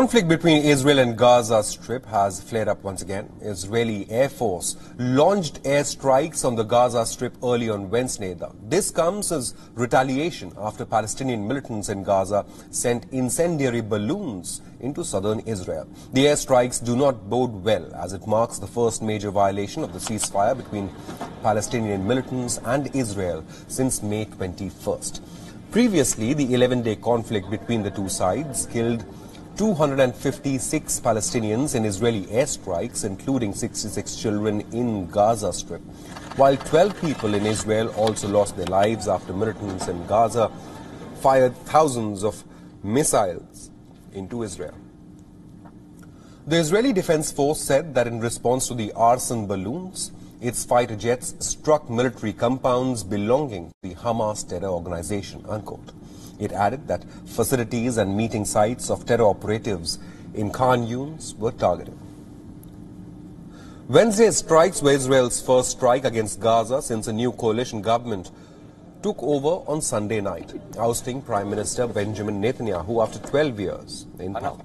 Conflict between Israel and Gaza Strip has flared up once again. Israeli Air Force launched airstrikes on the Gaza Strip early on Wednesday. This comes as retaliation after Palestinian militants in Gaza sent incendiary balloons into southern Israel. The airstrikes do not bode well as it marks the first major violation of the ceasefire between Palestinian militants and Israel since May 21st. Previously, the 11-day conflict between the two sides killed 256 Palestinians in Israeli airstrikes, including 66 children in Gaza Strip, while 12 people in Israel also lost their lives after militants in Gaza fired thousands of missiles into Israel. The Israeli Defense Force said that in response to the arson balloons, its fighter jets struck military compounds belonging to the Hamas terror organization, unquote. It added that facilities and meeting sites of terror operatives in Khan Yunis were targeted. Wednesday's strikes were Israel's first strike against Gaza since a new coalition government took over on Sunday night, ousting Prime Minister Benjamin Netanyahu who after 12 years in power.